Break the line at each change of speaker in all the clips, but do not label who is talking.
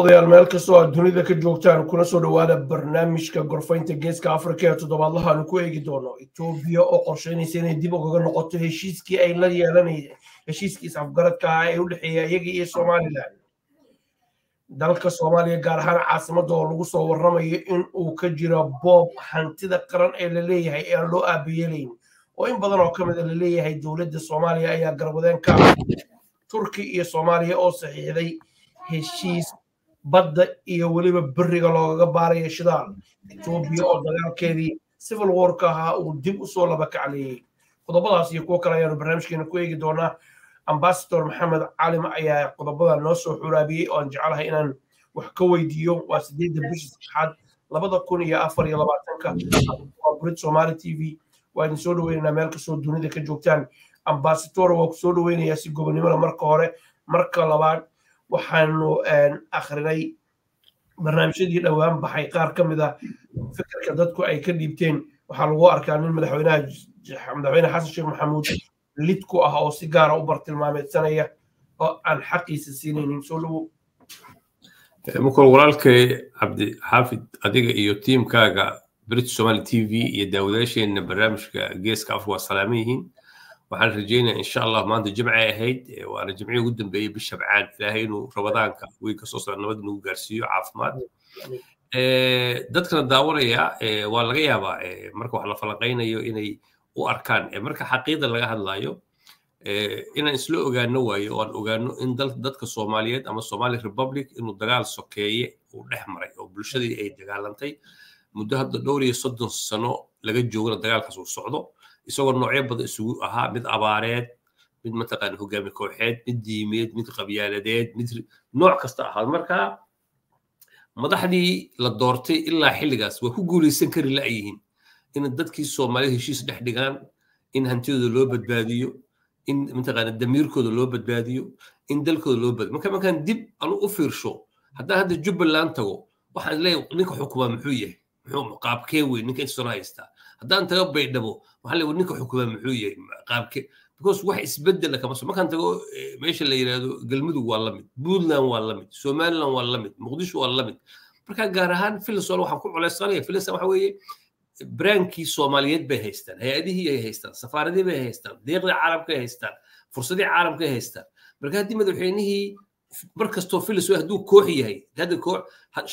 odayaal meel kastoo aad dunida ka joogtaan kuna soo dhowaada barnaamijka gorfaynta geeska afrika ee toddobaadlaha aanu ku eegi doono. Etoobiya oo qorsheynaysa inay dib ugaga noqoto heshiiskii ay la yeelanayeen heshiiskiis afgaradka ah ee u dhexeeya iyaga iyo somalilan dalka soomaaliya gaar ahaan caasimadda oo lagu soo warramayo in uu ka jiro boob hantida qaran ee la leeyahay ee aan loo aabayeelayn oo in badan oo ka mid a la leeyahay dowladda soomaaliya ayaa garwadeen ka ah turki iyo soomaaliya oo saxiixday heshiis badda iyo weliba beriga loogaga baaraya shidaal. Etoobiya oo dagaalkeedii civil warka ahaa uu dib u soo laba kacleeyey qodobadaas iyo kuwo kale ayaanu barnaamijkeena ku eegi doonaa. Ambasador maxamed calim ayaa qodobada noo soo xuraabiyey oo aan jeclahay inaan wax ka weydiiyo. Waa sideedda bisha saddexaad labada kun iyo afar iyo labaatanka. Waa burid t v. Waa idin soo dhoweynaynaa meel kastoo dunida ka joogtaan. Ambasador waa ku soo dhoweynayaa si gobonimada marka hore. Marka labaad waxaanu akhrinay barnaamijyadii dhowaan baxay. Qaar ka mid a fikirka dadku ay ka dhiibteen waxaa lagu arkaa nin madaxweynaha xasan sheekh maxamuud lid ku ah oo si gaara u bartilmaameedsanaya oo aan xaqiisa siinaynin. Soo dhowow
mukol walaalkay cabdi xaafid adiga iyo tiimkaaga british somali t v iyo daawadayaasheenna barnaamijka geeska afka waa salaaman yihiin waxaan rajeynaya insha allah maanta jimcay ahayd waana jimcii ugu dambeeyey bisha bacaan ilaahay inuu rabadaanka wiilka soo socda nabad nagu gaarsiiyo caafimaad. Dadkana daawanaya waa laga yaabaa marka wax la falanqaynayo inay u arkaan marka xaqiiqda laga hadlayo inaan isla ogaano waayo oo aan ogaano in dadka soomaaliyeed ama somali republic inuu dagaal sokeeye uu dhex maray oo bulshadii ay dagaalantay. Muddo hadda dhowr iyo soddon sano laga joogana dagaalkaas uu socdo isagoo noocyo badan isugu ahaa mid abaareed mid mataqaana hogaami kooxeed mid diimeed mid qabyaaladeed mid nooc kasta ahaa. Marka madaxdii la doortay ilaa xilligaas waa ku guulaysan kari la'yihiin in dadkii soomaaliyed heshiis dhex dhigaan in hantidooda loo badbaadiyo in mataqaana damiirkooda loo badbaadiyo in dalkooda loo badbaadiyo marka markaan dib anu u fiirsho haddaan hadda jubbaland tago waxaan leeyahay ninka xukumaa muxuu yahay? Muxuu qaabkee wey ninka inta haystaa. Haddaan tago baydhabo leeyahay ninka xukumaa muxuu yahay qaabkee because wax isbedela kama so markaan tago meesha la yidhaahdo galmudug waa la mid puntland waa la mid somaliland waa la mid muqdisho waa la mid marka gaar ahaan filisol waxaan ku culaysanaya filistan waxa weeye braankii soomaaliyeed bay haystaan hay'adihii ay haystaan safaaradii bay haystaan deeqdii caalamkay haystaan fursadii caalamkay haystaan marka haddii madaxweynihii mar kastoo filis hadduu koox yahay hadda koox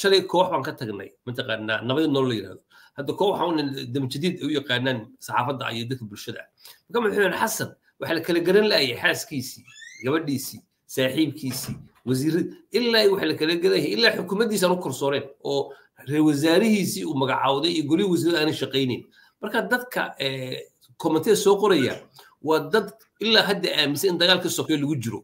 shalay koox baan ka tagnay mataqaanaa nabadi nool la yidhahdo hadda koox waxaan damjadiid u yaqaanaan saxaafadda iyo dadka bulshada. Marka madaxweyne xasan waxaa la kala garan la'ayay xaaskiisii gabadhiisii saaxiibkiisii wasiirad ilaa waxa la kala gadaya ilaa xukuumaddiisa u korsooneen oo reer wasaarihiisii uu magacaawday iyo golihii wasiirada aanay shaqaynayn marka dadka komitee soo qoraya waa dad ilaa hadda aaminsan in dagaalka sokeyo lagu jiro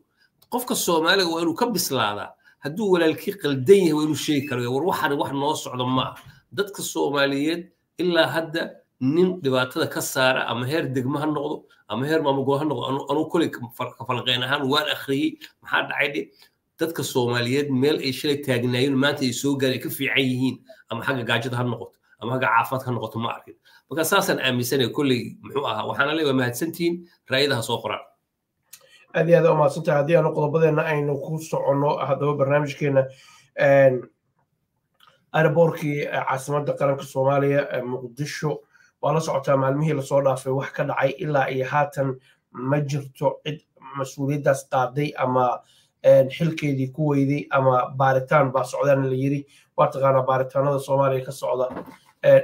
qofka soomaaliga waa inuu ka bislaadaa. Hadduu walaalkii qaldan yahay waa inuu sheegi karo war waxaan wax noo socdo ma ah dadka soomaaliyeed ilaa hadda nin dhibaatada ka saara ama heer degmo ha noqdo ama heer maamulgoo ha noqdo anuu koley kafalanqeyn ahaan waan akhriyey maxaa dhacay dhe dadka soomaaliyeed meel ay shalay taagnaayeen maanta ay soo gaareen ay ka fiican yihiin ama xagga gaajada ha noqoto ama xagga caafimaad ha noqoto ma arkin. Marka saasaan aaminsanaya kolley muxuu ahaa waxaana leeyahay mahadsantihiin raayadaha soo qoraan
aad iyo aad u mahadsantahay haddii aanu qodobadeenna aynu ku soconno haddaba barnaamijkeena airboorkii caasimadda qaranka soomaaliya muqdisho waa la socotaa maalmihii la soo dhaafay wax ka dhacay ilaa iyo haatan ma jirto cid mas'uuliyaddaas qaaday ama xilkeedii ku weyday ama baaritaan baa socdaana la yiri waa taqaanaa baaritaanada soomaaliya ka socda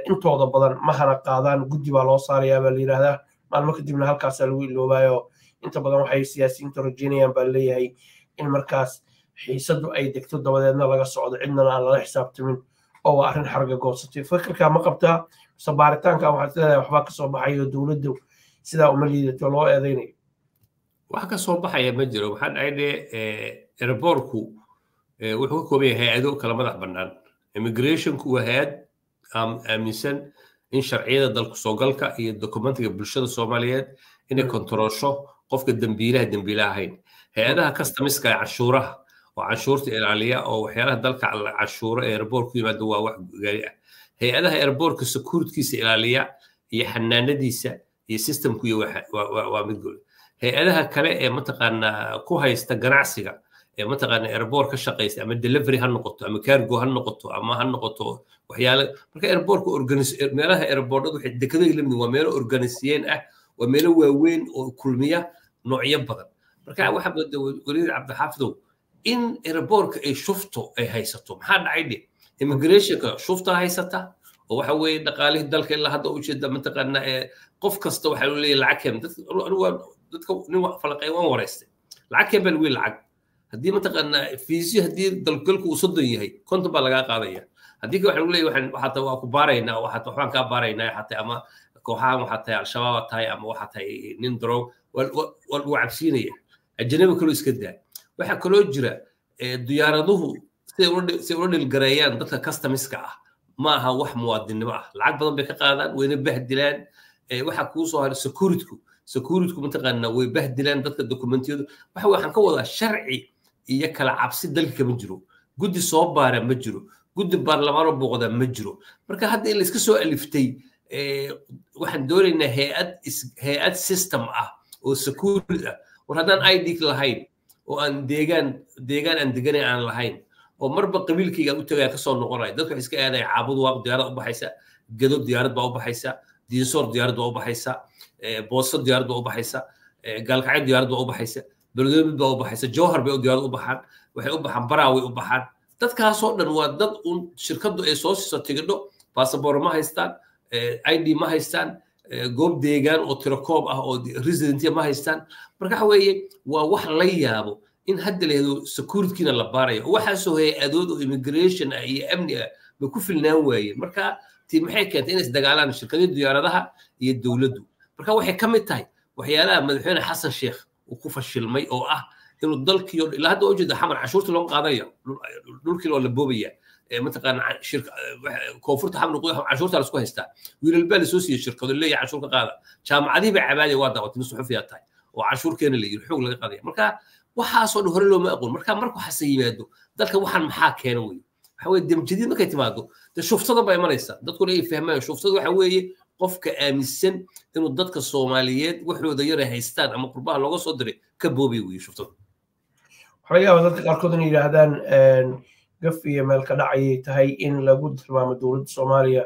intooda badan mahana qaadaan guddi baa loo saarayaa baa la yidhaahdaa. Maalmo kadibna halkaasaa lagu iloobayo inta badan waxay siyaasiyiinta rajeynayaan baa leeyahay in markaas xiisaddu ay degto dabadeedna laga socdo cidnana aan lala xisaabtamin. Oo waa arrin xarga goosatay. Fikirkaa ma qabtaa mise baaritaanka waxaad leedahay waxbaa ka soo baxayo dowladdu sidaa uma liidato loo eedaynayo
wax ka soo baxaya ma jiro. Waxaa dhacay dhe airbortku wuxuu ka kooban yahay hay'ado kala madax bannaan. Immigrationku waa hay'ad aaminsan in sharciyada dalku soo galka iyo dokumentiga bulshada soomaaliyeed inay kontaroosho qofka dembiilaha dembiila ahayn. Hay'adaha customiska ee canshuuraha oo canshuurta ilaaliya oo waxyaalaha dalka canshuuro ee airboort ku yimaada waa wax gaari ah. Hay'adaha airboortka securitkiisa ilaaliya iyo xanaanadiisa iyo systemku iyo waa mid gol hay'adaha kale ee mataqaanaa ku haysta ganacsiga mataqaana airport ka shaqaysa ama delivery ha noqoto ama cargo ha noqoto ama ha noqoto waxyaale marka airportka meelaha airportadu waxay dekado la mid waa meelo organisiyeen ah waa meelo waaweyn oo kulmiya noocyo badan. Marka waxa mooda waliid cabdixaafidow in airportka ay shufto ay haysato maxaa dhacay dhe immigrationka shufta haysata oo waxa weeye dhaqaalihii dalka ilaa hadda ujeeda mataqaana qof kasta waxaa loo leeyahay lacag keen dadka nin falaqay waan wareystay. Lacag keen baa lagu lacag. Haddii mataqaana fiisi haddii dalgalku uu soddon yahay konton baa lagaa qaadaya. Haddii ka waxa lagu leeyahay waxaata waa ku baaraynaa waxaata waxbaan kaa baaraynaa xataa ama kooxahan waxaa tahay al-shabaab tahay ama waxaa tahay nin darog waa lagu cabsiinaya ajanabi kaloo iska daa waxaa kaloo jira diyaaraduhu siday ula dhilgareeyaan dadka customiska ah ma aha wax muwaadinimo ah lacag badan bay ka qaadaan wayna bahdilaan waxaa kuu soo haray securitku securitku mataqaana way bahdilaan dadka dokumentiyadu waxa waxaan ka wadaa sharci iyo kala cabsi dalka kama jiro guddi soo baara ma jiro guddi baarlamaano booqda ma jiro marka hadda in layska soo aliftay waxaan doonaynaa hay'ad hay'ad system ah oo securit ah war haddaan id lahayn oo aan deegaan deegaan aan deganay aan lahayn oo marba qabiilkayga u tagaya ka soo noqonaya dadku waxay iska aadaya caabud waa diyaarad u baxaysa gado diyaarad baa u baxaysa diinsoor diyaarad baa u baxaysa booso diyaarad baa u baxaysa gaalkacyo diyaarad baa u baxaysa baa u baxaysa bay diyaarad u baxaan waxay u baxaan baraaway u baxaan dadkaasoo dhan waa dad un shirkaddu ay soo siiso tigidho basaboor ma haystaan id ma haystaan goob deegaan oo tirakoob ah oo residentia ma haystaan. Marka waxa weeye waa wax la yaabo in hadda la yahdo securitykina la baarayo. Waxaasoo hay'adood oo immigration ah iyo amni ah bay ku filnaan waayeen. Marka tii maxay keentay inay isdagaalaan shirkadii diyaaradaha iyo dowladdu? Marka waxay ka mid tahay waxyaalaha madaxweyne xasan sheekh uu ku fashilmay oo ah inuu dalkii ilaa hadda ujeeda xamar cashuurta loo qaadayo dhulkii oo la boobaya mataqaana koonfurta xamar cashuurta lasku haystaa wiilal baa la soo siiyey shirkado leeyahay cashuur ka qaada jaamacadihii baa cabaadaya waa daawatay nin suxufiyaa tahay oo cashuur keena la yiri xoog laga qaadaya marka waxaasoo dhan hore looma aqoon marka markuu xasan yimaado dalka waxaan maxaa keena wey waxa weye demjadiid markay timaado de shuftada baa imanaysa dadkuna ay fahmaan shuftada waxa weeye qofka aaminsan inuu dadka soomaaliyeed waxooda yaray haystaan ama qurbaha looga soo diray ka boobay weye shuftada
waxaa laga yaabaa dadka qaarkood inay yidhaahdaan gaf iyo meel ka dhacayay tahay in lagu tilmaamo dowladda soomaaliya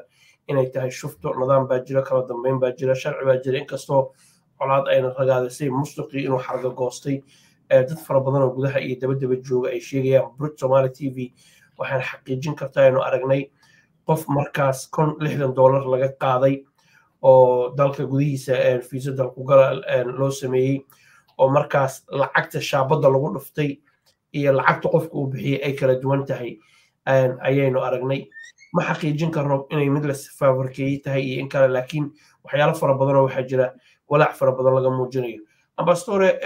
inay tahay shufto nidaam baa jira kala dambeyn baa jira sharci baa jira. Inkastoo colaad ayna ragaadisay musuqii inuu xarga goostay dad fara badan oo gudaha iyo dabadaba jooga ay sheegayaan. Brit somali t v waxaan xaqiijin kartaa aynu aragnay qof markaas kon lixdan dollar laga qaaday oo dalka gudihiisa fiisa dalkugala loo sameeyey oo markaas lacagta shaabadda lagu dhuftay iyo lacagta qofka uu bixiyey ay kala duwan tahay ayaynu aragnay. Ma xaqiijin karno inay mid la faawarkeeyey tahay iyo in kale laakiin waxyaalo fara badanoo waxaa jira walaac fara badan laga muujinayo. Ambastore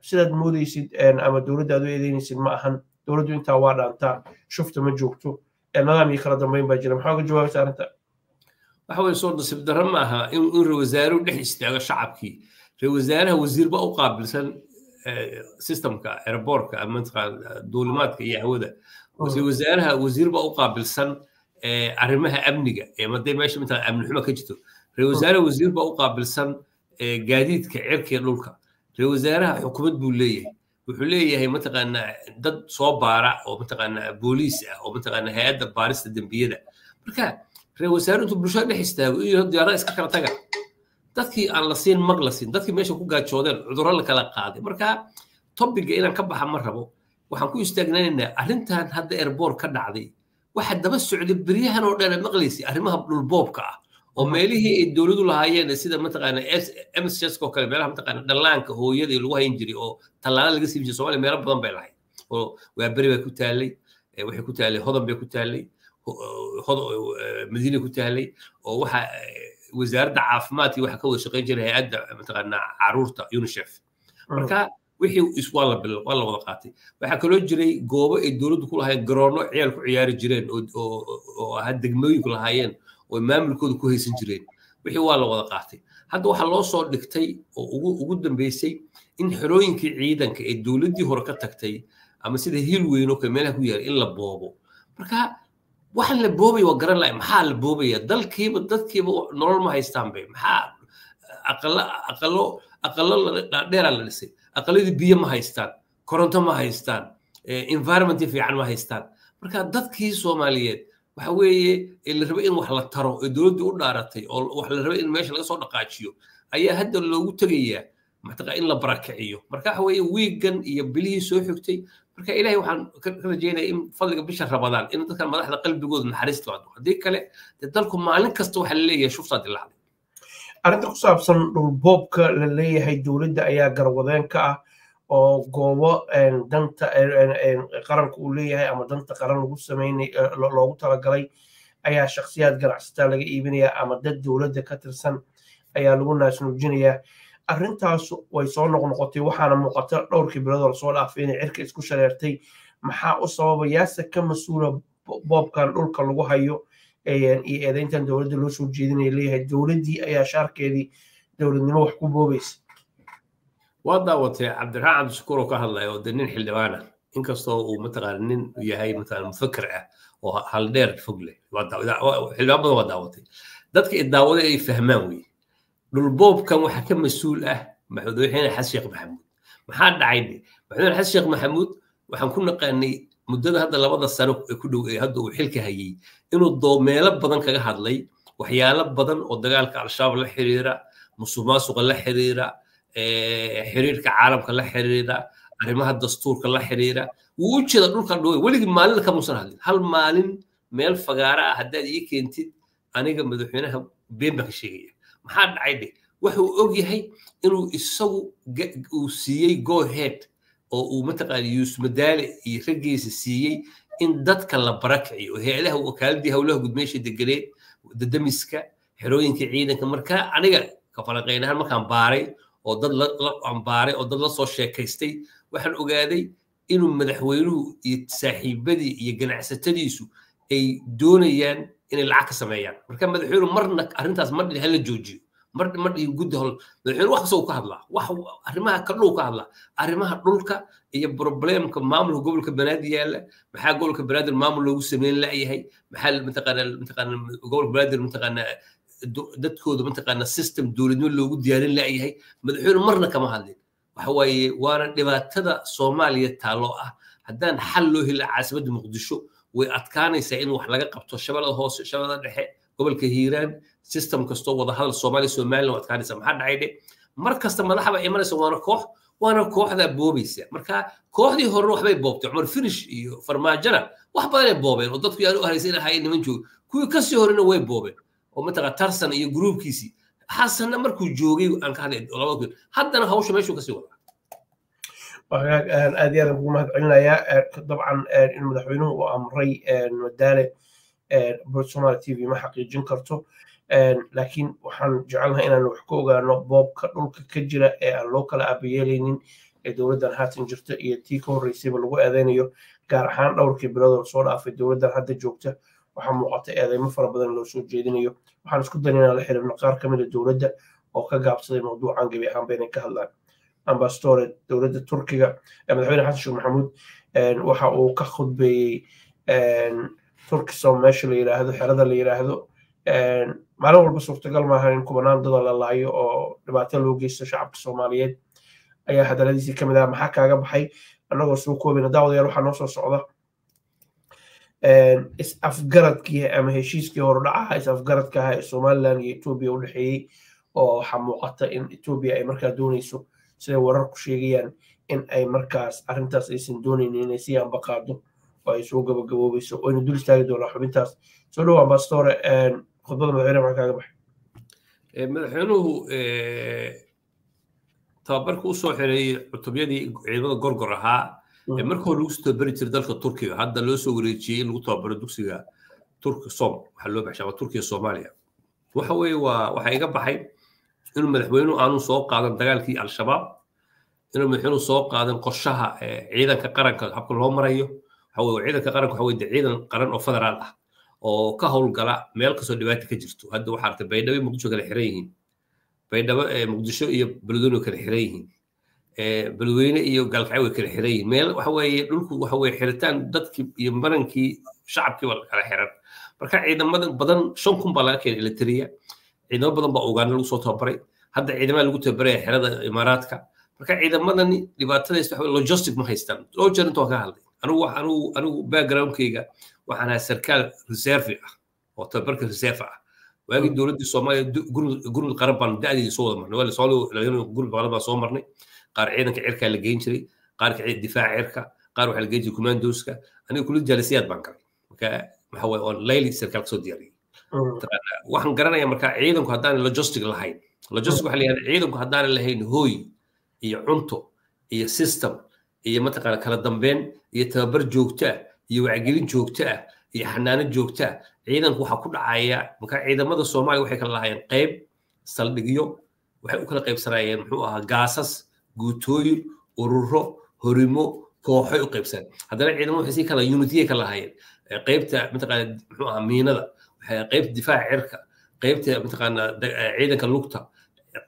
sidaad moodeysid ama dowladda aad u eedeynaysid ma ahan. Dowladdu intaa waa dhaantaa. Shufta ma joogto. Nidaam iyo kala dambeyn baa jira. Maxaa uga jawaabaysa arrinta?
Waxa weye soo nasiib darro ma aha in in ra-wasaaruhu dhex istaago shacabkii. Ra-wasaaraha wasiirba u qaabilsan systemka airbortka ama mataqaan duulimaadka iyo hawada. Wasaaraha wasiirba u qaabilsan arrimaha amniga ee maday meesha mataqaan amni xumo ka jirto. Ra-wasaaraha wasiirba u qaabilsan gaadiidka cirka dhulka. Ra-wasaaraha xukuumad buu leeyahay. Wuxuu leeyahay mataqaana dad soo baara oo mataqaana booliis ah oo mataqaana hay'adda baarista dembiyada. Marka ra-wasaaru intuu bulshada dhex istaago iyo diyaarada iska kala taga dadkii aan la siin mag la siin. Dadkii meesha ku gaajoodeen cudurro la kala qaaday. Marka topiga inaan ka baxa ma rabo waxaan ku istaagnaynaa arrintan hadda airboort ka dhacday. Waxa daba socday beryahan oo dhan maqlaysay arrimaha dhulboobka ah oo meelihii ay dowladu lahaayeen sida mataqaana mss oo kale meelaha mataqaana dhallaanka hooyada lagu hayn jiray oo tallaala laga siibi jiray soomaaliya meelo badan bay lahayd. Oo waaberi bay ku taallay waxay ku taallay hodan bay ku taallay madiina ku taallay oo waxa wasaaradda caafimaadkii waxa ka wada shaqayn jiray hay'adda mataqaana carruurta unicef marka wixii waa la wada qaatay waxaa kaloo jiray goobo ay dowladdu ku lahaayeen garoonno ciyaal ku ciyaari jireen oo ahaa degmooyinku lahaayeen oo maamulkooda ku haysan jireen wixii waa la wada qaatay hadda waxaa loo soo dhigtay oo ugu ugu dambeysay in xerooyinkii ciidanka ee dowladdii hore ka tagtay ama sida hiil weyn oo kale meelaha ku yaalla in la boobo marka waxaan la boobaya waa garan lahay. Maxaa la boobaya dalkiiba dadkiiba nolol ma haystaan bay. Maxaa? Aqalo aqalo aqalo dheeraa la dhisay. Aqaladii biyo ma haystaan. Koronto ma haystaan. Environment fiican ma haystaan. Marka dadkii soomaaliyeed waxa weeye la raba in wax la taro ee dowladdu u dhaaratay oo wax la raba in meesha laga soo dhaqaajiyo ayaa hadda loogu tegayaa. Maxtaqa in la barakiciyo marka waxa weeye wiigan iyo bilihii soo xigtay marka ilaahay waxaan ka rajeynaya in fadliga bisha rabadaan in dadkan madaxda qalbigooda naxariis timaado haddii kale dee dalku maalin kasta waxaa la leeyahay shuftaa dilacday
arrinta ku saabsan dhulboobka la leeyahay dowladda ayaa garwadeen ka ah oo goobo danta qaranka uu leeyahay ama danta qaran lagu sameynay loogu talagalay ayaa shakhsiyaad ganacsataa laga iibinaya ama dad dowladda ka tirsan ayaa lagu naasnuujinayaa arrintaas way soo noqnoqotay waxaana muuqata dhowrkii biloodoo la soo dhaafay inay cirka isku shareertay. Maxaa u sababa yaase ka mas'uula boobkan dhulka lagu hayo? Iyo eedeyntan dowladda loo soo jeedinaya leeyahay dowladdii ayaa shaarkeedii dowladnimo wax ku boobaysa
waa daawatay cabdiraxmaan cabdishakuur oo ka hadlaya oo de nin xildhibaan ah inkastoo uu mataqaana nin yahay mataqaana mufaker ah oo haldheer fog xildhibaan badan waa daawatay. Dadka idaawaday ay fahmaan weye dhulboobkan waxaa ka mas'uul ah madaxweyne xasan sheekh maxamuud. Maxaa dhacay madaxweyne xasan sheekh maxamuud waxaan ku naqaanay muddada hadda labada sano ee ku dhow ee hadda uu xilka hayay inuu doomeelo badan kaga hadlay waxyaalo badan oo dagaalka al-shabaab la xiriira musuqmaasuqa la xiriira xiriirka caalamka la xiriira arrimaha dastuurka la xiriira. Wuu u jeeda dhulkan dhowe weligii maalin kamuusan hadlin. Hal maalin meel fagaara ah haddaad ii keentid aniga madaxweynaha been baa ka sheegaya maxaa dhacay de wuxuu og yahay inuu isagu uu siiyey go head oo uu mataqaana yuusuf madaale iyo raggiisa siiyey in dadka la barakiciyo oo hay'adaha wakaaladii howlaha gudmeesha deganeed dadamiska xerooyinka ciidanka. Markaa aniga kafalanqeynahaan markaan baaray oo dad aan baaray oo dad la soo sheekaystay waxaan ogaaday inuu madaxweynuhu iyo saaxiibadii iyo ganacsatadiisu ay doonayaan inay lacag ka sameeyaan. Marka madaxweynuhu marna arrintaas ma dhihin hala joojiyo. Mar ma dhihin guddi hol madaxweyne wax kasta uu ka hadlaa. Wax arrimaha kadhow ka hadlaa. Arrimaha dhulka iyo problemka maamulka gobolka banaadir yaalla maxaa gobolka banaadir maamul loogu sameyn la'yahay? Maxaa mataqaana mataqaana gobolka banaadir mataqaana dadkooda mataqaana system dowladnimo loogu diyaarin la'yahay? Madaxweyne marna kama hadlin. Waxa waaye waana dhibaatada soomaaliya taalo ah. Haddaan xal loo heli caasimadda muqdisho way adkaanaysaa in wax laga qabto shabeellada hoose shabeellada dhexe gobolka hiiraan system kastoo wadahadal soomaaliya somaliland waa adkaanaysa maxaa dhacay dhe mar kasta madaxaba imanaysa waana koox waana kooxdaa boobaysa marka kooxdii horena waxbay boobtay cumar finish iyo farmaajona wax badanay boobeen oo dadku yaan u haraysa in ahaayeen niman joogo kuwii ka sii horena way boobeen oo mataqa tarsan iyo gruubkiisii xasanna markuu joogay aan ka hadlay haddana hawsha meeshuu ka sii wadaa
aad iyo aad ugu mahad celinayaa dabcan in madaxweynuhu uu amray madaale somaali t v ma xaqiijin karto. Laakiin waxaan jecelnahay inaan wax ka ogaano boobka dhulka ka jira ee aan loo kala aabayeelaynin ee dowladdan haatan jirta iyo tii ka horreysayba lagu eedeynayo gaar ahaan dhowrkii biloodoo soo dhaafay dowladdan hadda joogta. Waxaa muuqata eedeymo fara badan loo soo jeedinayo. Waxaan isku dayn inaan la xiriirno qaar ka mida dowladda oo ka gaabsaday mawduucan gebi ahaanba inay ka hadlaan ambastore dowladda turkiga madaxweyne xasan sheekh maxamuud waxa uu ka khudbeeyey turkisom meesha la yidhaahdo xerada la yidhaahdo maalin walba suurtagal maaha in kubanaan dada la laayo oo dhibaato loo geysto shacabka soomaaliyeed ayaa hadaladiisii ka mid ah. Maxaa kaaga baxay? Annagoo soo koobina daawadayaal waxaa noo soo socda. Is afgaradkii ama heshiiskii horudhacaha is afgaradka ahaa ee somaliland iyo etoobiya u dhexeeyey oo waxaa muuqata in etoobiya ay markaa dooneyso siday wararku sheegayaan in ay markaas arrintaas aysan doonaynin inay si anba qaado oo ay soo gabagaboobayso waynu dul istaagi doonaa xubintaas. Soo dhow ambastore khudbada madaxweyne maxaa kaaga baxay.
Madaxweynuhu tababarka u soo xireeyey cutubyadii ciidamada gorgor ahaa. Marka hore lagu soo tababari jiray dalka turkiga hadda loo soo wareejiyey in lagu tababaro dugsiga turki som waxaa loo baxshaa waa turkiya soomaaliya waxa weeye waa waxaa iga baxay inuu madaxweynuhu aanu soo qaadan dagaalkii al-shabaab inuu madaxweynuhu soo qaadan qorshaha ciidanka qaranka habka loo marayo ciidanka qaranka waxa weye ciidan qaran oo federaal ah oo ka howlgala meel kastoo dhibaata ka jirto hadda waxaa artay baydhabo iyo muqdisho kala xiran yihiin baydhabo muqdisho iyo beledweyne kala xiran yihiin beledweyne iyo gaalkacyo way kala xiran yihiin meel waxa weeye dhulku waxa weye xiritaan dadkii iyo marankii shacabkii baa kala xiran marka ciidamada badan shan kun baa laga keenay elitariya ciidamo badan baa uganda lagu soo tababaray. Hadda ciidamada lagu tababaraya xerada imaaraadka. Marka ciidamadani dhibaatadays waxa logistic ma haystaan. Loo jeer inta waa ka hadlay. Anigu anigu anigu backgroundkayga waxaan ahaa sarkaal reserve ah oo tababarka reserve ah. Waagii dowladdii soomaaliya gurmud qaran baan da'deedii soo wada marnay soomaaliya gurmud qaran baan soo marnay. Qaar ciidanka cirkaa la geyn jiray qaarka difaaca cirka qaar waxaa la geyn jiray commandoska. Aniga kulli jaalisiyaad baan galay. Marka waxa waye oon layli sarkaal ka soo diyaariyey waxaan garanayaa marka ciidanku haddaan logistic lahayn. Logistic waxaa leeyahay ciidanku haddaan lahayn hooy iyo cunto iyo system iyo mataqaana kala dambeyn iyo tababar joogto ah iyo wacgelin joogto ah iyo xanaano joogto ah ciidanku waxaa ku dhacaya marka ciidamada soomaaliya waxay kala lahaayeen qayb saldhigyo waxay u kala qaybsanayeen muxuu ahaa gaasas guutooyin ururo horimo kooxoy u qaybsan haddana ciidamada waxay sii kala unitiyay kala lahaayeen. Qaybta mataqaana muxuu ahaa miinada qaybta difaaca cirka qaybta mataqaana ciidanka lugta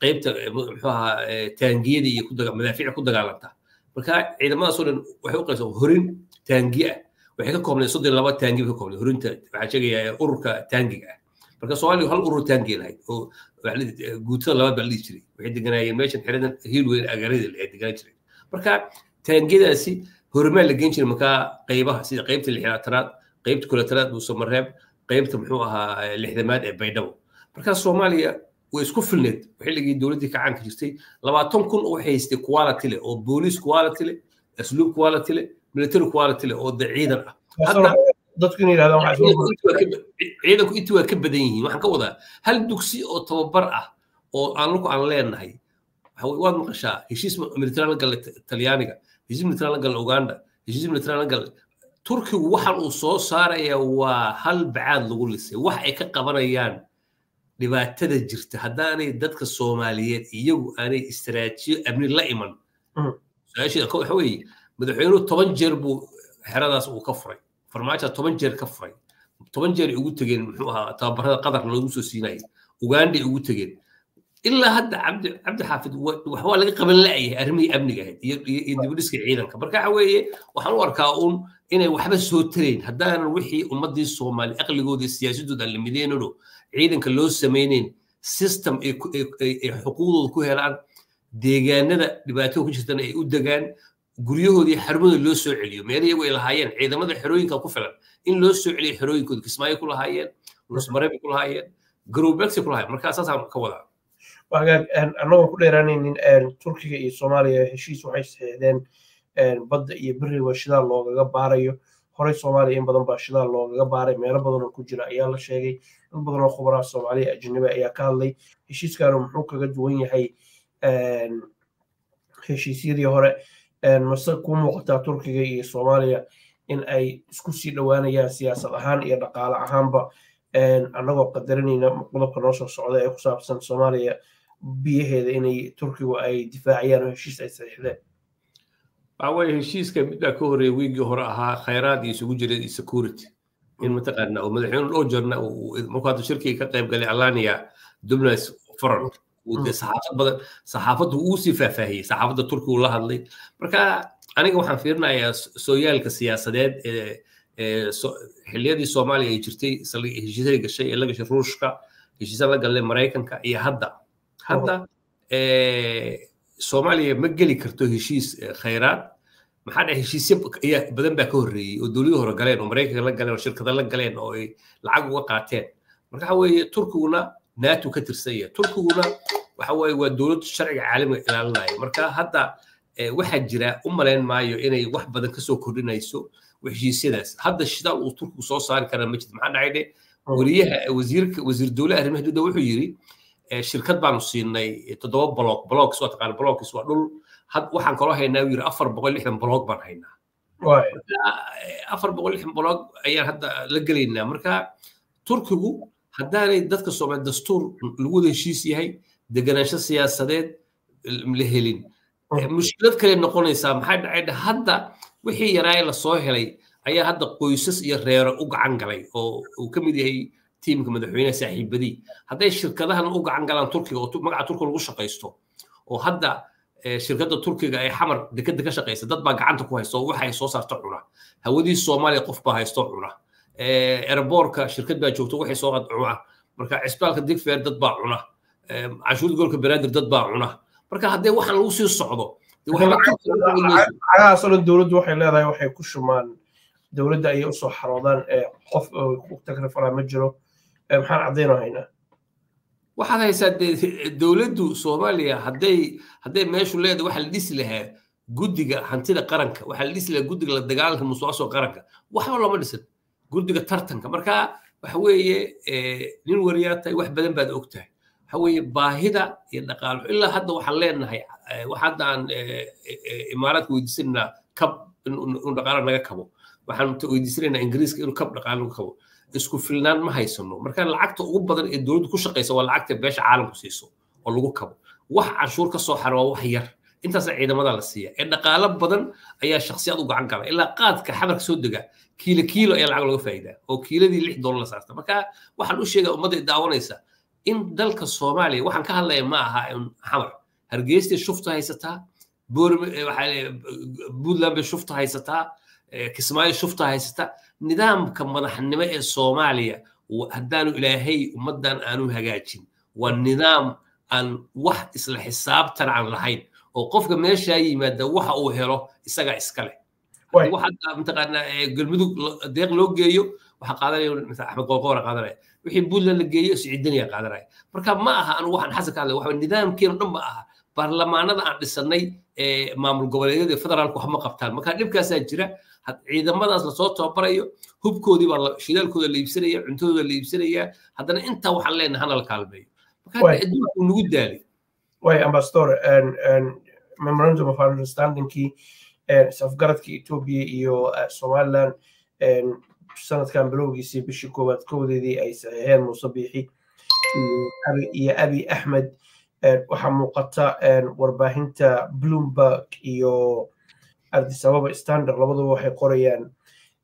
qaybta muxuu ahaa taangiyada iyo madaafiica ku dagaalanta marka ciidamadaasoo dhan waxay u qaybsan horin taangi ah waxay ka koobnay soddon laba taangi ka koobnay horinta waxaa sheegaya ururka taangiga ah marka soomaaliya hal urur taangi lahayd oo guutada labaad baa la jiray waxay deganaayeen meeshan xeradan hiilweyn agaarada ay deganaan jireen marka taangiyadaasi horimaa la gen jiray markaa qaybaha sida qaybta lixlaatanaad qaybta kulatanaad dhuusamareeb qaybta muxuu ahaa lixdamaad ee baydhabo. Marka soomaaliya way isku filneed xilligii dowladdii kacaanka jirtay. Labaatan kun oo haystay quality leh oo booliis quality leh asluub quality leh military quality leh oo de ciidan ah ciidanku intii waa ka badan yihiin. Waxaan ka wadaa hal dugsi oo tababar ah oo aan laku aan leenahay waad maqashaa? Heshiis military la galay talyaaniga heshiis military la uganda heshiis military la turkigu waxaan uu soo saaraya waa hal bacaad lagu lisay. Wax ay ka qabanayaan dhibaatada jirta. Haddaanay dadka soomaaliyeed iyagu aanay istaraatiiyo amni la iman. Su'aasheeda waxa weeye madaxweynuhu toban jeer buu xeradaas uu ka furay. Farmaajo toban jeer ka furay. Toban jeer ugu tegeen muxuu ahaa tababarada qatar loogu soo siinayay ugaanday ugu tegeen ilaa hadda cabdi cabdi xaafid waxbaa laga qaban la'yahay arrimihii amniga ahayd iyo dibudhiska ciidanka marka waxa weeye waxaan u arkaa uun inay waxba soo tarayn haddaanan wixii ummaddii soomaali siyaasadooda aan lamideenano ciidanka loo samaynayn system ay xuquuqdooda ku helaan deegaanada dhibaatada ku jirtana ay u degaan guryahoodii xarumada loo soo celiyo meel iyagu ay lahaayeen ciidamada xerooyinka ku filan in loo soo celiyo xerooyinkooda kismaayo ku lahaayeen nusmareebay ku lahaayeen garowbeegsay ku lahaayeen markaa saasaan ka wadaa
annagoo ku dheeraanaynin turkiga iyo soomaaliya heshiis waxay saxiixdeen badda iyo beriga shidaal loogaga baarayo. Horey soomaaliya in badan baa shidaal loogaga baaray. Meelo badan oo ku jira ayaa la sheegay. Dad badan oo khubaraha soomaaliya ajnabi ayaa ka hadlay. Heshiiskaanu muxuu kaga duwan yahay heshiisyadii hore? Mase ku muuqataa turkiga iyo soomaaliya in ay isku sii dhowaanayaan siyaasad ahaan iyo dhaqaale ahaanba? Annagoo qadarinayna qodobka noo soo socda ee ku saabsan soomaaliya biyaheeda inay turkigu ay difaacayaan oo heshiis ay saxiixdeen.
Waxaweye heshiiska midbaa ka horreeya wiigii hore ahaa khayraad iyo isugu jira iyo security. In mataqaana oo madaxweyne dhowr jeerna markuu hadda shirkiga ka qayb galay alania dubnas foreign saxaafad badan saxaafaddu uu sii faahfaahiyey saxaafadda turkiga la hadlay. Marka aniga waxaan fiirinayaa sooyaalka siyaasadeed ee xilliyadii soomaaliya ay jirtay heshiisyada gashay ee la gashay ruushka heshiisyada la galay maraykanka iyo hadda hadda soomaaliya ma geli karto heshiis khayraad maxaa dhahay heshiisyo badan baa ka horreeyey oo dowladii hore galeen oo maraykanka la galeen oo shirkada la galeen oo ay lacag uga qaateen marka waxa weeye turkiguna nato ka tirsan yahay turkiguna waxa weeye waa dowlad sharciga caalamiga ilaalinaya marka hadda waxaa jira u malayn maayo inay wax badan ka soo kordhinayso heshiisyadaas hadda shidaal uu turkigu soo saari karaa ma jirto maxaa dhacay dhe wariyaha wasiirka wasiir dowlaha arrimaha dibadda wuxuu yiri shirkad baanu siinay toddoba block blocks waa taqaana blocks waa dhul. Had waxaan kaloo haynaa yiri afar boqol lixdan block baan haynaa. Afar boqol lixdan block ayaan hadda la gelaynaa. Marka turkigu haddaanay dadka soomaali dastuur lagu wada heshiis yahay deganaansho siyaasadeed la helin. Mushkilad kale noqonaysaa maxay dhacay? Hadda wixii yaraay la soo helay ayaa hadda qoysas iyo reero u gacan galay oo uu ka mid yahay tiimka madaxweynaha saaxiibadii. Hadday shirkadahan u gacan galaan turkiga oo magaca turkiga lagu shaqaysto oo hadda shirkadda turkiga ee xamar dekeda ka shaqaysa dad baa gacanta ku haysta oo waxay soo saarta cuna. Hawadii soomaaliya qof baa haysto cuna. Eraboorka shirkad baa joogto waxay soo cuna. Marka cisbaalka digfeer dad baa cuna. Canshuurda gobolka banaadir dad baa cuna. Marka haddee waxaan lagu sii socdo
lacagahaasoo dhan dowladdu waxay leedahay waxay ku shumaan. Dowladda ayay u soo xaroodaan qof tagrifalaa ma jiro maxaan caddaynoo
waxaad haysaa dowladdu soomaaliya hadday hadday meeshu leedahay waxa la dhisi lahaa guddiga hantida qaranka waxaa la dhisi lahaa guddiga la dagaalanka musuqmaasuqa qaranka. Waxba lama dhisan guddiga tartanka. Marka waxa weeye nin wariyaa tahay wax badan baad og tahay waxa weeye baahida iyo dhaqaalo ilaa hadda waxaan leenahay hadda aan imaaraadka weydiisanaynaa kab inuu dhaqaalo naga kabo. Waxaan weydiisanaynaa ingiriiska inuu kab dhaqaalo naga kabo isku filnaan ma haysano marka lacagta ugu badan ee dowladdu ku shaqaysa waa lacagta beesha caalamku siiso oo lagu kabo. Wax canshuur ka soo xara waa wax yar. Intaasa ciidamada la siiya. Ee dhaqaalo badan ayaa shaksiyad u gacan gala. Ilaa qaadka xabarka soo dega kiilo kiilo ayaa lacag looga faa'iidaa oo kiiladii lix doolar la saarta. Marka waxaan u sheegaa ummadda daawanaysa in dalka soomaaliya waxaan ka hadlaya ma aha xamar. Hargeystay shufta haysataa puntland bay shufta haysataa kismaayo shufta haysataa nidaamka madaxnimo ee soomaaliya haddaanu ilaahay ummaddan aanu hagaajin waa nidaam aan wax isla xisaabtan aan lahayn oo qofka meeshaa yimaada waxa uu helo isaga iskale waxaa mataqaanaa galmudug deeq loo geeyo waxaa qaadanaya axmed qoorqoora qaadanaya. Wixii puntland la geeyo siciidaniya qaadanaya. Marka ma aha anu waxaan xasan ka hadlay waxa nidaamkeenu dhan ma aha. Baarlamaanada aan dhisanay maamul goboleedyada federaalku waxma qabtaan. Marka dhibkaasaa jira ciidamadaas la soo tababarayo hubkoodii baa shidaalkooda la iibsanaya cuntadooda la iibsanaya haddana intaa waxaan leenahay hana la kaalmeeyo. Marka adduunku nagu daali.
Way ambassador memorandum of understandingkii safgaradkii etoobiya iyo somaliland sanadkan bilowgiisii bishii koowaad kowdeedii ay saxiixeen muuse biixi iyo abi axmed waxaa muuqata warbaahinta bloomberg iyo ardisababa standard labaduba waxay qorayaan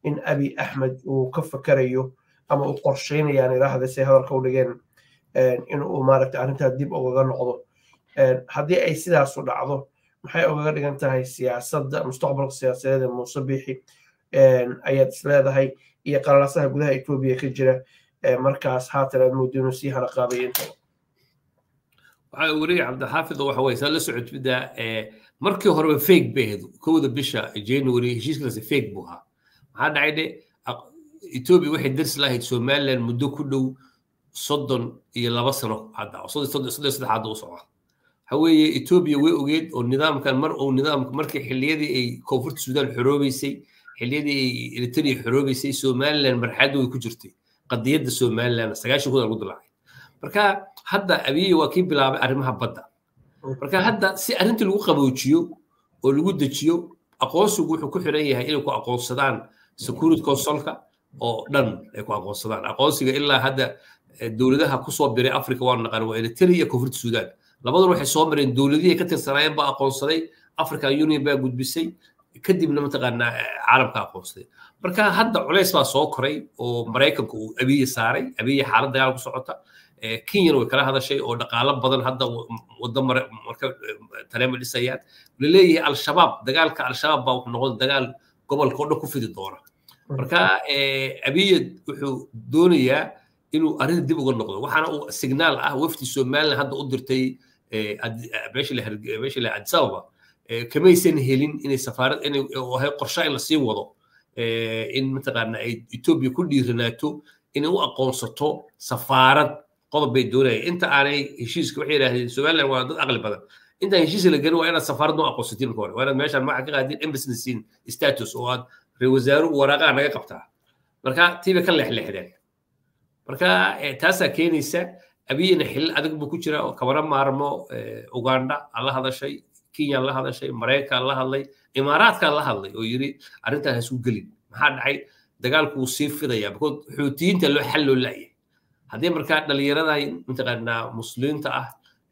in abi axmed uu ka fakarayo ama uu qorsheynayaan idhaahda say hadalka u dhigeen in uu maaragta arrintaa dib ugaga noqdo. Haddii ay sidaasu dhacdo maxay ugaga dhigan tahay siyaasadda mustaqbalka siyaasadeed ee muuse biixi ayaad isleedahay iyo qalalasaha gudaha etoobiya ka jira. Markaas haatan aad moodo inuu sii hana qaaday intaba
waxaa weriye cabdixaafid waxa weye saa la socodbida markii horeba fake bay ahayd kowda bisha january heshiiskaasi fake buu ahaa. Maxaa dhacay dhe etoobiya waxay darsi lahayd somaliland muddo ku dhow soddon iyo laba sano hadda soddon saddex hadda u socda. Waxa weeye etoobiya way ogeed oo nidaamkan mar uu nidaamka markii xilliyadii ay koonfurta suudaan xoroobeysay xilliyadii ay eritrea xoroobeysay somaliland marxaladda way ku jirtay qadiyadda somaliland sagaashan kuda lagu dilaacay marka hadda abiye waa kii bilaabay arrimaha badda marka hadda si arrintii lagu qaboojiyo oo lagu dejiyo aqoonsigu wuxuu ku xiran yahay inay ku aqoonsadaan security consolka oo dhan ay ku aqoonsadaan. Aqoonsiga ilaa hadda dowladaha ku soo biray africa waa naqaan waa eritrea iyo koonfurta suudaan. Labaduna waxay soo mareen dowladihii ka tirsanaayeen baa aqoonsaday african union baa gudbisay kadibna mataqaanaa caalamka aqoonsaday. Marka hadda culays baa soo koray oo maraykanku uu abiye saaray abiye xaalad dagaal ku socota kenyana way kala hadashay oo dhaqaalo badan hadda waddo marka tareema dhisayaan la leeyahay al-shabaab dagaalka al-shabaab baa wuxuu noqon dagaal gobolka oo dhan ku fidi doona marka abiye wuxuu doonayaa inuu arrinta dib uga noqdo waxaana uu signaal ah wafdi somaliland hadda u dirtay meesha la addis ababa kamaysan helin inay safaarad inay qorsha in la sii wado in mataqaana ay etoobiya ku dhiiranaato inay u aqoonsato safaarad qodob bay doonayeen. Inta aanay heshiiska waxay yidhahdeen somaliland waa dad aqli badan. Intaan heshiiska la gelin waa inaad safaarad aqoonsatiin marka hore waa inaad meeshaan magaca ka qaadin embassy siin status oo aad reer wasaaru waraaqaha naga qabtaa. Marka tiibay ka leexleexdeen. Marka taasaa keenaysa abiyina xilil adag buu ku jira. Kabana maarmo uganda aan la hadashay kenya la hadashay maraykan la hadlay imaaraadkaa la hadlay oo yiri arrintaas hasu gelin. Maxaa dhacay? Dagaalku wuu sii fidaya because xuutiyiinta loo xal loo la'yahay haddii markaa dhalinyarada mataqaanaa muslimiinta ah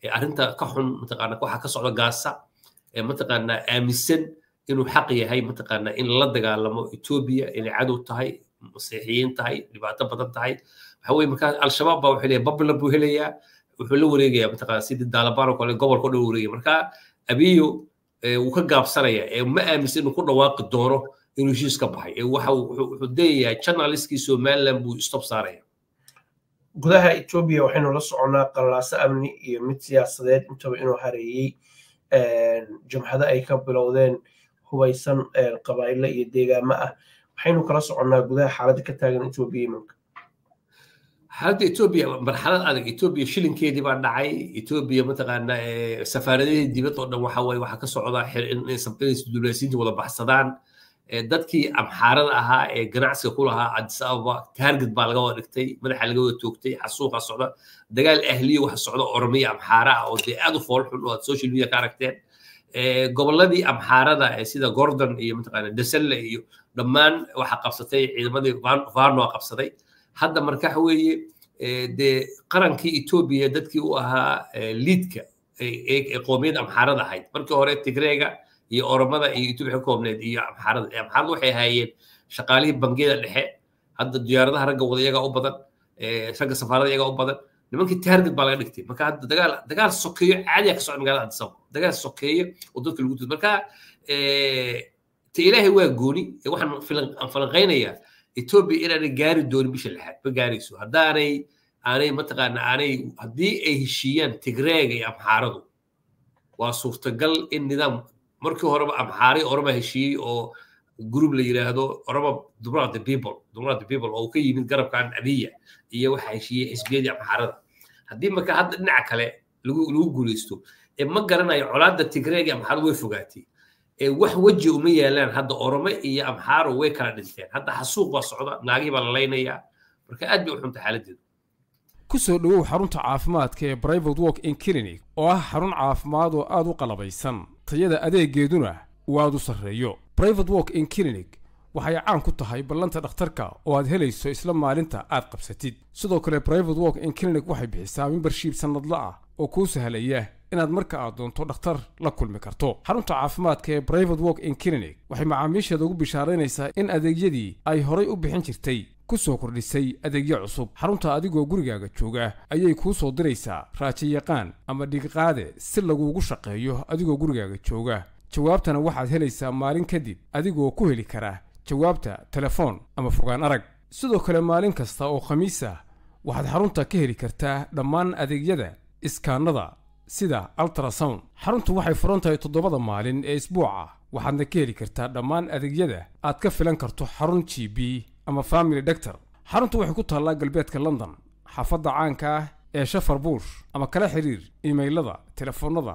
ee arrinta ka xun mataqaana waxa ka socda gaasa ee mataqaanaa aaminsan inuu xaq yahay mataqaanaa in la dagaalamo etoobiya inay cadow tahay masiixiyiin tahay dhibaato badan tahay. Waxa weye markaa al-shabaab baa wuxuu leeyahay bablan buu helayaa wuxuu la wareegayaa mataqaana sidii daalabaan oo kale gobolka o dhan wareegaya marka abiyo wuu ka gaabsanaya ee ma aaminsan inuu ku dhawaaqi doono inuu heshiis ka baxay ee waxa wuxuu deeyahay journalistkii somaliland buu stop saaraya
gudaha etoobiya waxaynu la soconnaa qalaaso amni iyo mid siyaasadeed. Intaba inuu hareeyey jamhado ay ka bilowdeen hubaysan qabaa'ilo iyo deegaamo ah. Waxaynu kala soconnaa gudaha xaaladda ka taagan etoobiya iminka
xaaladda etoobiya marxalad adag etoobiya shilinkeedii baa dhacay. Etoobiya mataqaana safaaradihii dibad oo dhan waxa waye waxaa ka socda inay duulaasiinta wada baxsadaan dadkii amxaarada ahaa ee ganacsiga ku lahaa addis ababa taarget baa laga wada dhigtay madaxa laga wada toogtay xasuuqa socda dagaal ahliya waxa socda oromiya amxaara ah oo dee aad u fool xun oo aad social media ka aragteen. Gobolladii amxaarada ee sida gordon iyo mataqaana daselle iyo dhammaan waxa qabsatay ciidamadii varno qabsaday. Hadda marka waxa weeye dee qarankii etoobiya dadkii u ahaa liidka ee qoomiyadda amxaarada ahayd. Markii hore tigreega iyo oromada iyo etoobiya ka koobneed iyo amxaarada amxaarada waxay ahaayeen shaqaalihii bangiyada dhexe. Hadda diyaaradaha ragga wada iyagaa u badan ragga safaarada iyagaa u badan nimankii target baa laga dhigtay. Marka hadda dagaal dagaal sokeeyo caadiya ka socda magaalada addis ababa dagaal sokeeyo oo dadka lagu tudo marka ta ilaahay waa gooni waxaan falanqaynayaa etoobiya inaanay gaari doonin bisha lixaad ma gaarayso. Haddaanay aanay mataqaana aanay haddii ay heshiiyaan tigreega iyo amxaaradu waa suurtagal in nidaam markii horeba amxaaray oroma heshiiyey oo group la yiraahdo oroma dumrad the people dumrad the people oo ka yimid garabkan abiya iyo waxa heshiiyey xisbiyadii amxaarada haddii marka hadda dhinaca kale lagu guuleysto ee ma garanayo colaadda tigreega iyo amxaaradu way fogaatay wax weji uma yaalaan hadda orome iyo amxaaro way kala dhinteen hadda xasuuq baa socda naagihii baa la marka aad bay u xunta xaaladeedu.
Ku soo dhowow xarunta caafimaadka ee private walk in clinic oo ah xarun caafimaad oo aad u qalabaysan tayada adeegeeduna uu sarreeyo. Private walk in clinic waxay caan ku tahay ballanta dhakhtarka oo aad helayso isla maalinta aad qabsatid. Sidoo kale private walk in clinic waxay bixisaa membershiib sannadla ah oo kuu sahlaya inaad marka aad doonto dhakhtar la kulmi karto. Xarunta caafimaadka ee private walk in clinic waxay macaamiisheeda ugu bishaaraynaysaa in adeegyadii ay horay u bixin jirtay ku soo kordhisay adeegyo cusub. Xarunta adigoo gurigaaga jooga ayay kuu soo diraysaa raajayaqaan ama dhigiqaade si laguugu shaqeeyo adigoo gurigaaga jooga. Jawaabtana waxaad helaysaa maalin kadib adigoo ku heli kara jawaabta telefoon ama fogaan arag. Sidoo kale maalin kasta oo khamiis ah waxaad xarunta ka heli kartaa dhammaan adeegyada iskaanada sida altrasound xaruntu waxay furan tahay toddobada maalin ee isbuuca waxaadna ka heli kartaa dhammaan adeegyada aad ka filan karto xarun g b ama family doctor. Xaruntu waxay ku taallaa galbeedka london xaafadda caanka ah ee shafar buush ama kala xiriir iimaylada telefoonnada